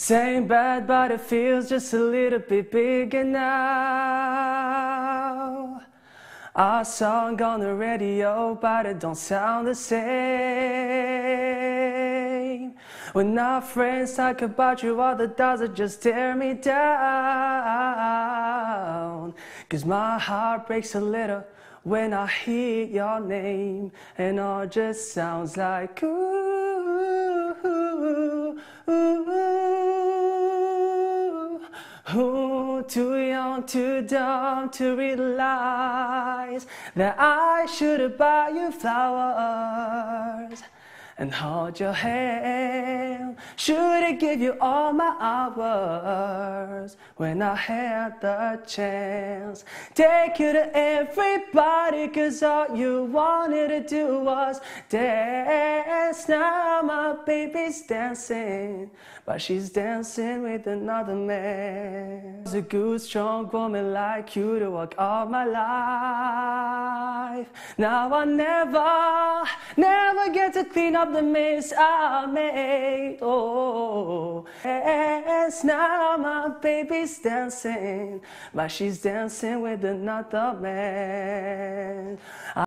Same bed, but it feels just a little bit bigger now. Our song on the radio, but it don't sound the same. When our friends talk about you, all that does it just tear me down. Cause my heart breaks a little when I hear your name, and all just sounds like ooh, ooh, too young, too dumb to realize that I should have bought you flowers and hold your hand. Should I give you all my hours when I had the chance? Take you to everybody, cause all you wanted to do was dance. Now my baby's dancing, but she's dancing with another man. There's a good, strong woman like you to walk all my life. Now I never, never get to clean up the mess I made. Oh, yes, now my baby's dancing, but she's dancing with another man.